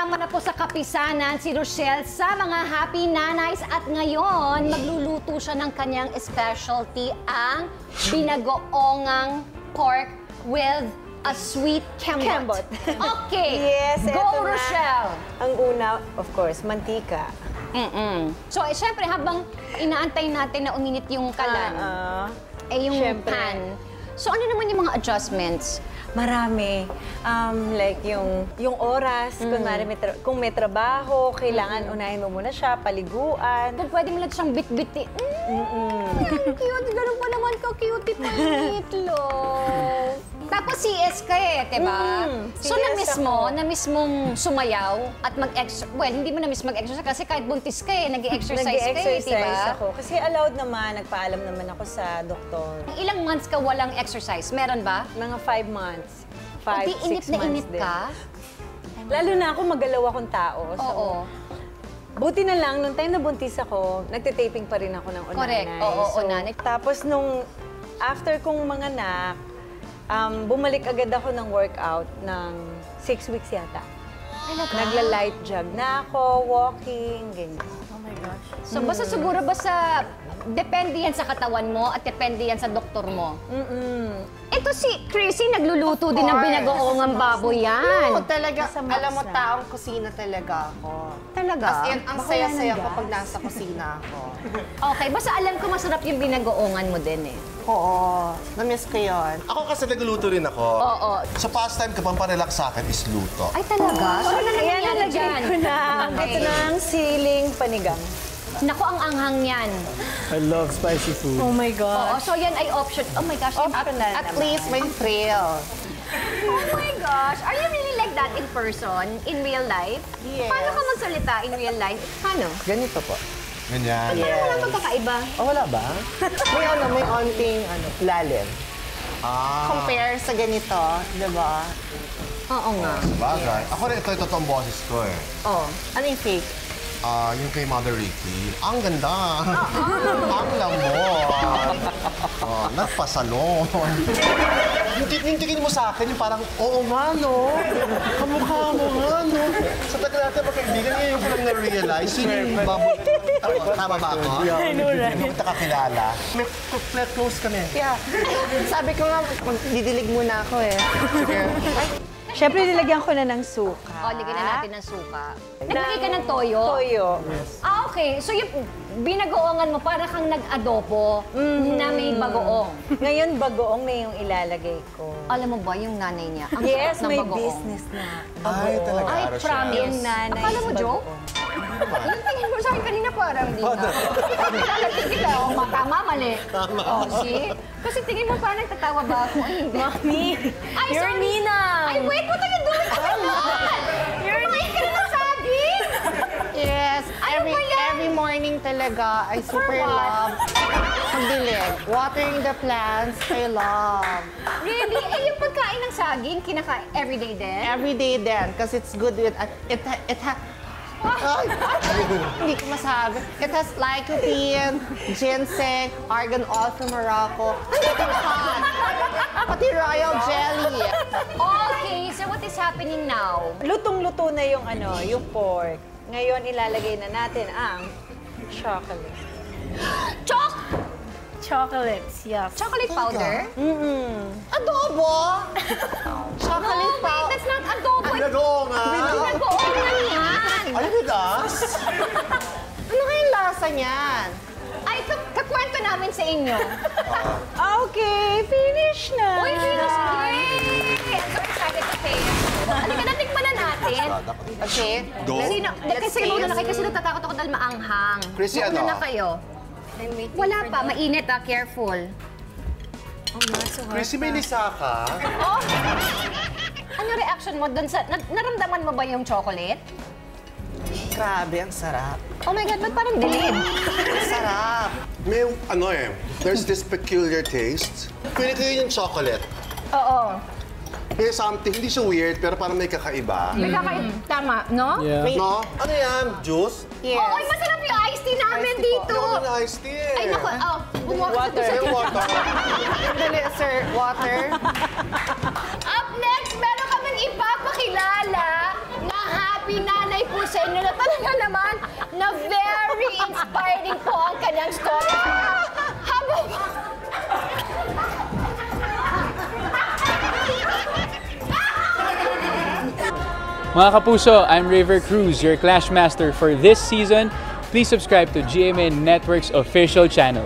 kasama na po sa kapisanan si Rochelle sa mga happy nanays at ngayon magluluto siya ng kanyang specialty ang binagoongang pork with a sweet kembot. Kembot. Okay. Yes, Go, na. Rochelle. Ang una, of course, mantika. Mm-mm. So, eh, syempre, habang inaantay natin na uminit yung kalan, Ah, eh, yung syempre. pan. So, ano naman yung mga adjustments? Marami. Um, like yung, yung oras, kunwari may kung may trabaho, kailangan unahin mo muna siya, paliguan. Kung pwede mo lang siyang bit-biti. Mm, ang cute. Ganun pa naman ka-cute pa yung itlog. Tapos CS ka eh, diba? Mm, so, na-miss mo, na-miss mong sumayaw at mag-exercise. Well, hindi mo na-miss mag-exercise kasi kahit buntis ka eh, nag-exercise ka eh, Nag-exercise diba? ako. Kasi allowed naman, nagpaalam naman ako sa doktor. Ilang months ka walang exercise? Meron ba? Mga five months. Five, o di inip six na months inip din. ka? Lalo na ako, magalaw akong tao. So, Oo. Buti na lang, nung time na buntis ako, nagtitaping pa rin ako ng unanay. Correct. Oo, so, unanay. Tapos nung after kong mga anak, um, bumalik agad ako ng workout ng six weeks yata. Nagla-light jog na ako, walking, ganyan. So, basta siguro basta depende yan sa katawan mo at depende yan sa doktor mo. Mm-mm. Ito si Chrissy, nagluluto din ng binagoongang baboy yan. Oo, talaga, Sa alam mo, taong kusina talaga ako. Talaga? As in, ang Baka saya-saya ko pag nasa kusina ako. Okay, basta alam ko masarap yung binagoongan mo din eh. Oo, na-miss ko yun. Ako kasi nagluluto rin ako. Oo. Sa pastime ko, pang-relax sa akin is luto. Ay, talaga? So, ano na nalagyan dyan? ko na Okay. ito ng siling panigang. Naku, ang anghang yan. I love spicy food. Oh my Oo, God. so yan ay option. Oh my gosh. Optional At naman. least may thrill. Oh my gosh. Are you really like that in person, in real life? Yes. Paano ka magsalita in real life? Paano? Ganito po. Ganyan. Paano wala magkakaiba? Oh, wala ba? May ano, may onting ano, Lalim. Ah, compare sa ganito, di ba? Oo nga. bagay. Ako rin, ito yung totoong boses ko eh. Oh, ano yung fake? Ah, yung kay Mother Ricky. Ang ganda. Ang lambot. Oh, nagpasalon. Yung, ti- yung tingin mo sa akin, yung parang, oo nga, no? Kamukha mo nga, no? Sa tagal natin magkaibigan, ngayon ko lang na-realize, yun yung baboy. Tama, tama ba ako? I know, right? Hindi kita kakilala. May may close kami. Yeah. Sabi ko nga, didilig muna ako eh. Siyempre, nilagyan ko na ng suka. O, lagyan na natin ng suka. Naglagay ka ng toyo? Toyo. Ah, okay. So yung binagoongan mo, para kang nag-adobo na may bagoong. Ngayon, bagoong na yung ilalagay ko. Alam mo ba yung nanay niya? Ang Yes, sarap ng may bagoong. business na. Ay, talaga, Ay, Rochelle. promise. Yung nanay Akala mo, bagoong. Yung tingin mo sa akin kanina parang di na. Lalating kita, o ma- tama, mali. Tama. Oh, see? Kasi tingin mo parang nagtatawa ba ako? Ay, hindi. Mami, Ay, you're sorry. Ninang. Ay, wait, what are you doing? Come on! You're morning talaga, I super love magdilig. Watering the plants, I love. Really? Eh, yung pagkain ng saging, kinakain everyday din? Every day then, because it's good with, uh, it, ha- it ha, Ay! Hindi ko masabi. It has lycopene, ginseng, argan oil from Morocco. Andito lahat. Pati royal jelly. Okay, so what is happening now? Lutong-luto na yung ano, yung pork. Ngayon, ilalagay na natin ang chocolate. Chok! Chocolates, yes. Chocolate powder? Mm-mm. Adobo! Chocolate no, powder. that's not adobo. Binagoongan. Binagoongan yan. Ano ba gas? Ano kayong lasa niyan? Ay, ka- kakwento namin sa inyo. Okay, natin. Okay? Go. Kasi, na, Let's kasi mauna na kayo kasi natatakot ako dahil maanghang. Chrissy, ano? na kayo. Wala pa, mainit ah, careful. Chrissy, may lisa ka? Oh! Ano reaction mo dun sa... na- naramdaman mo ba yung chocolate? Grabe, ang sarap. Oh my God, ba't parang dilim? Sarap. May, ano eh, there's this peculiar taste. Pili ko yun yung chocolate. Oo. May something, hindi siya weird, pero parang may kakaiba. May kakain. Tama, no? Yeah. No? Ano yan? Juice? Yes. Oo, ay, masarap yung iced tea namin Iced tea po. dito. Hindi ako ng iced tea eh. Ay, naku, oh, bumuha ka sa May water. Dali, sir. Water. Up next, meron kaming ipapakilala na happy na sa inyo na talaga naman na very inspiring po ang kanyang story. Habang... Mga kapuso, I'm River Cruz, your Clash Master for this season. Please subscribe to GMA Network's official channel.